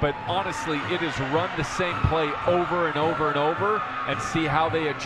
but honestly, it is run the same play over and over and over and see how they adjust.